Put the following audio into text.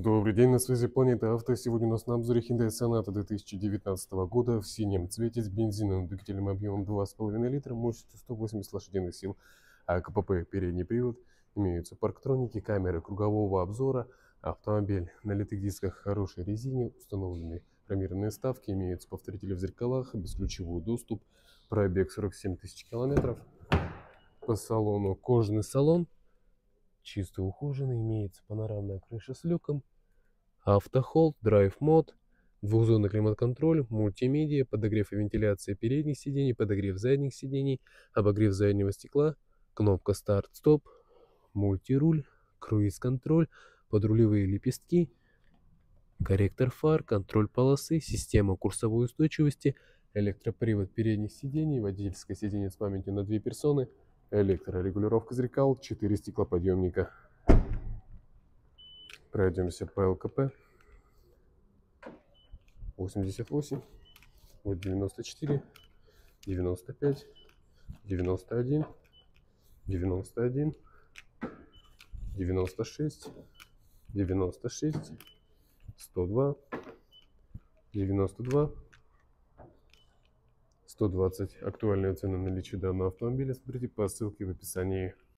Добрый день, на связи Планета Авто. Сегодня у нас на обзоре Hyundai Sonata 2019 года в синем цвете с бензиновым двигателем объемом 2,5 литра, мощностью 180 лошадиных сил, а КПП передний привод. Имеются парктроники, камеры кругового обзора, автомобиль на литых дисках хорошей резине, установлены хромированные ставки, имеются повторители в зеркалах, бесключевой доступ, пробег 47 тысяч километров. По салону кожаный салон, чисто ухоженный, имеется панорамная крыша с люком, автохолд, драйв мод, двухзонный климат-контроль, мультимедиа, подогрев и вентиляция передних сидений, подогрев задних сидений, обогрев заднего стекла, кнопка старт-стоп, мультируль, круиз-контроль, подрулевые лепестки, корректор фар, контроль полосы, система курсовой устойчивости, электропривод передних сидений, водительское сиденье с памятью на две персоны – электрорегулировка зеркал, 4 стеклоподъемника. Пройдемся по ЛКП. 88, вот 94, 95, 91, 91, 96, 96, 102, 92, 120. Актуальные цены наличия данного автомобиля смотрите по ссылке в описании.